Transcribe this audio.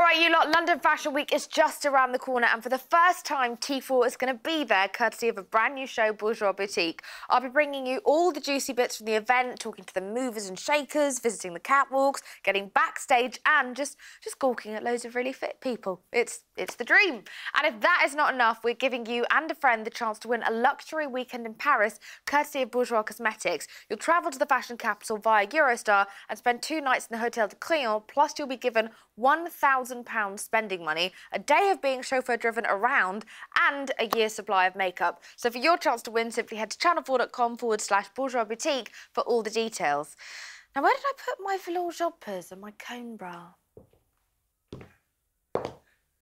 All right, you lot, London Fashion Week is just around the corner, and for the first time, T4 is going to be there, courtesy of a brand new show, Bourjois Boutique. I'll be bringing you all the juicy bits from the event, talking to the movers and shakers, visiting the catwalks, getting backstage, and just just gawking at loads of really fit people. It's it's the dream. And if that is not enough, we're giving you and a friend the chance to win a luxury weekend in Paris, courtesy of Bourjois Cosmetics. You'll travel to the fashion capital via Eurostar and spend two nights in the Hotel de Crillon, plus you'll be given 1,000 £1,000 spending money, a day of being chauffeur driven around, and a year's supply of makeup. So for your chance to win, simply head to channel4.com forward slash bourjois boutique for all the details. Now, where did I put my velour jumpers and my cone bra?